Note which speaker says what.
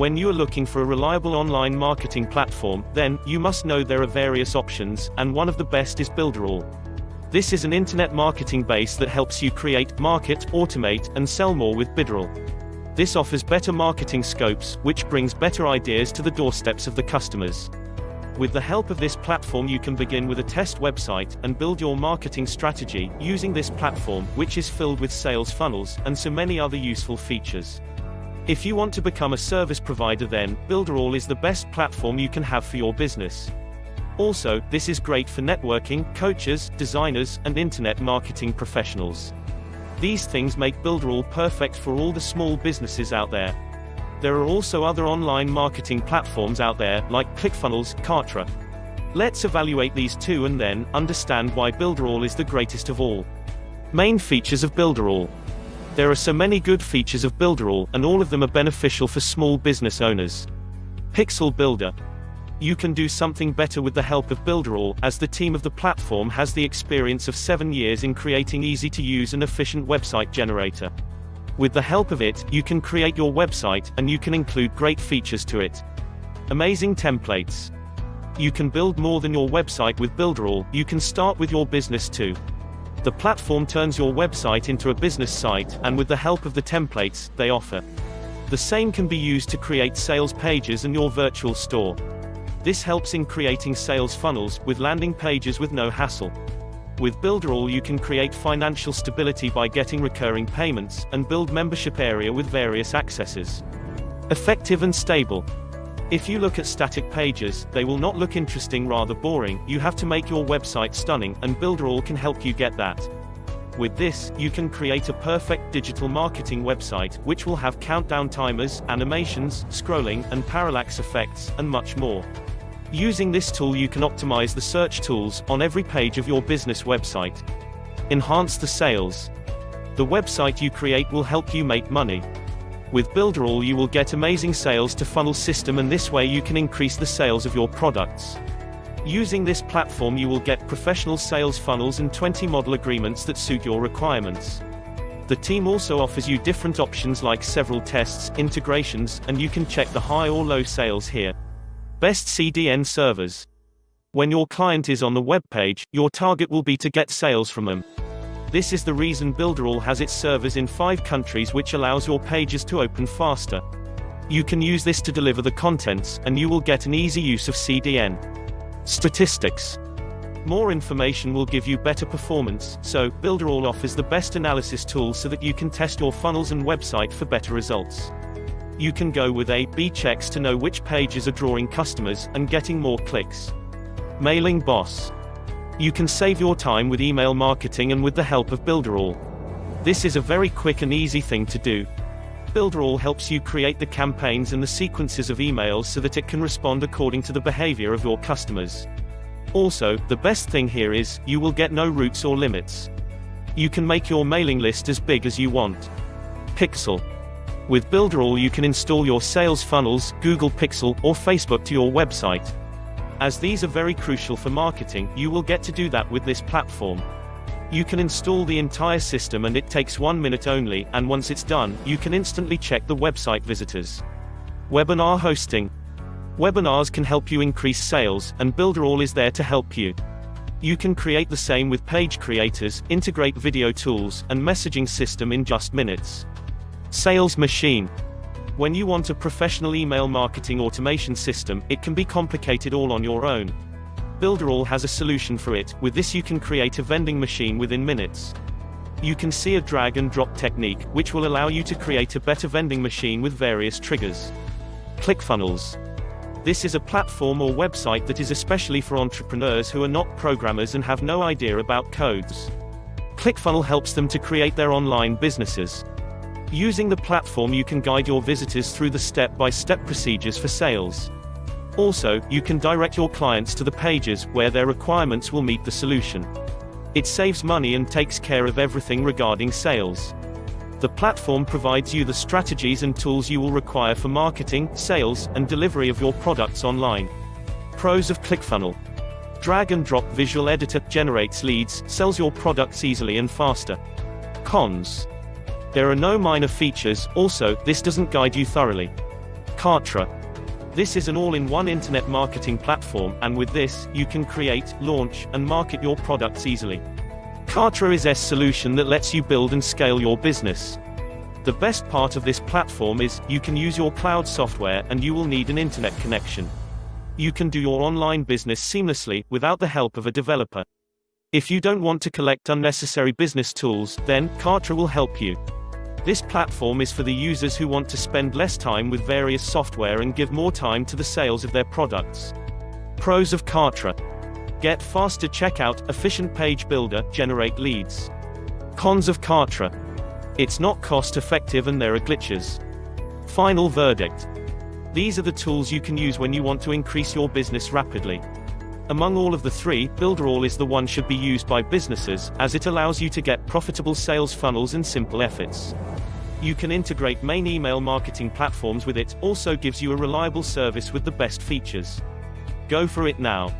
Speaker 1: When you are looking for a reliable online marketing platform, then, you must know there are various options, and one of the best is Builderall. This is an internet marketing base that helps you create, market, automate, and sell more with Builderall. This offers better marketing scopes, which brings better ideas to the doorsteps of the customers. With the help of this platform you can begin with a test website, and build your marketing strategy, using this platform, which is filled with sales funnels, and so many other useful features. If you want to become a service provider then, Builderall is the best platform you can have for your business. Also, this is great for networking, coaches, designers, and internet marketing professionals. These things make Builderall perfect for all the small businesses out there. There are also other online marketing platforms out there, like ClickFunnels, Kartra. Let's evaluate these two and then, understand why Builderall is the greatest of all. Main features of Builderall. There are so many good features of Builderall, and all of them are beneficial for small business owners. Pixel Builder. You can do something better with the help of Builderall, as the team of the platform has the experience of 7 years in creating easy-to-use and efficient website generator. With the help of it, you can create your website, and you can include great features to it. Amazing templates. You can build more than your website with Builderall, you can start with your business too. The platform turns your website into a business site, and with the help of the templates they offer. The same can be used to create sales pages and your virtual store. This helps in creating sales funnels, with landing pages with no hassle. With Builderall you can create financial stability by getting recurring payments, and build membership area with various accesses. Effective and stable. If you look at static pages, they will not look interesting rather boring, you have to make your website stunning, and Builderall can help you get that. With this, you can create a perfect digital marketing website, which will have countdown timers, animations, scrolling, and parallax effects, and much more. Using this tool you can optimize the search tools, on every page of your business website. Enhance the sales. The website you create will help you make money. With Builderall you will get amazing sales to funnel system and this way you can increase the sales of your products. Using this platform you will get professional sales funnels and 20 model agreements that suit your requirements. The team also offers you different options like several tests, integrations, and you can check the high or low sales here. Best CDN servers. When your client is on the web page, your target will be to get sales from them. This is the reason Builderall has its servers in five countries which allows your pages to open faster. You can use this to deliver the contents, and you will get an easy use of CDN. Statistics. More information will give you better performance, so, Builderall offers the best analysis tool so that you can test your funnels and website for better results. You can go with A, B checks to know which pages are drawing customers, and getting more clicks. Mailing Boss. You can save your time with email marketing and with the help of Builderall. This is a very quick and easy thing to do. Builderall helps you create the campaigns and the sequences of emails so that it can respond according to the behavior of your customers. Also, the best thing here is, you will get no routes or limits. You can make your mailing list as big as you want. Pixel. With Builderall you can install your sales funnels, Google Pixel, or Facebook to your website. As these are very crucial for marketing, you will get to do that with this platform. You can install the entire system and it takes one minute only, and once it's done, you can instantly check the website visitors. Webinar hosting. Webinars can help you increase sales, and Builderall is there to help you. You can create the same with page creators, integrate video tools, and messaging system in just minutes. Sales machine. When you want a professional email marketing automation system, it can be complicated all on your own. Builderall has a solution for it, with this you can create a vending machine within minutes. You can see a drag and drop technique, which will allow you to create a better vending machine with various triggers. ClickFunnels. This is a platform or website that is especially for entrepreneurs who are not programmers and have no idea about codes. ClickFunnel helps them to create their online businesses. Using the platform you can guide your visitors through the step-by-step procedures for sales. Also, you can direct your clients to the pages where their requirements will meet the solution. It saves money and takes care of everything regarding sales. The platform provides you the strategies and tools you will require for marketing, sales, and delivery of your products online. Pros of ClickFunnel. Drag and drop visual editor generates leads, sells your products easily and faster. Cons. There are no minor features, also, this doesn't guide you thoroughly. Kartra. This is an all-in-one internet marketing platform, and with this, you can create, launch, and market your products easily. Kartra is a solution that lets you build and scale your business. The best part of this platform is, you can use your cloud software and you will need an internet connection. You can do your online business seamlessly, without the help of a developer. If you don't want to collect unnecessary business tools, then, Kartra will help you. This platform is for the users who want to spend less time with various software and give more time to the sales of their products. Pros of Kartra. Get faster checkout, efficient page builder, generate leads. Cons of Kartra. It's not cost effective and there are glitches. Final verdict. These are the tools you can use when you want to increase your business rapidly. Among all of the three, Builderall is the one should be used by businesses, as it allows you to get profitable sales funnels in simple efforts. You can integrate main email marketing platforms with it, also gives you a reliable service with the best features. Go for it now.